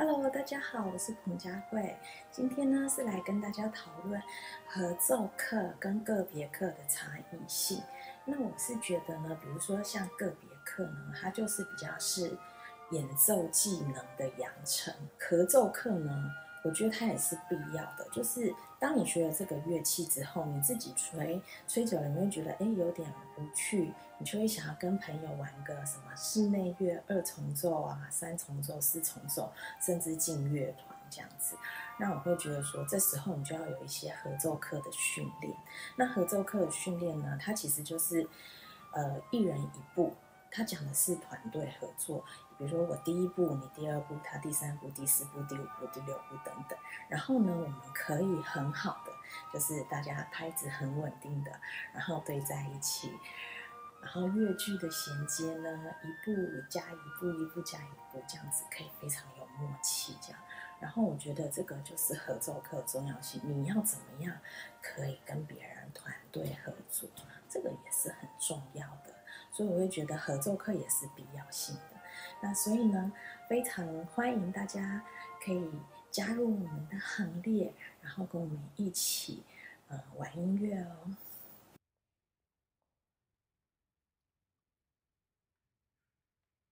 Hello，大家好，我是彭佳慧。今天呢是来跟大家讨论合奏课跟个别课的差异性。那我是觉得呢，比如说像个别课呢，它就是比较是演奏技能的养成；合奏课呢，我觉得它也是必要的。就是当你学了这个乐器之后，你自己吹吹久了，你会觉得哎有点无趣，你就会想要跟朋友玩个什么室内乐二重奏啊、三重奏、四重奏，甚至进乐团这样子。那我会觉得说，这时候你就要有一些合奏课的训练。那合奏课的训练呢，它其实就是呃一人一步，他讲的是团队合作。比如说我第一步，你第二步，他第三步、第四步、第五步、第六步等等。然后呢，我们可以很好的，就是大家拍子很稳定的，然后对在一起。然后乐句的衔接呢，一步加一步，一步加一步，这样子可以非常有默契。这样，然后我觉得这个就是合作课重要性。你要怎么样可以跟别人团队合作，这个也是很重要的。所以我会觉得合作课也是必要性的。那所以呢，非常欢迎大家可以加入我们的行列，然后跟我们一起呃玩音乐哦。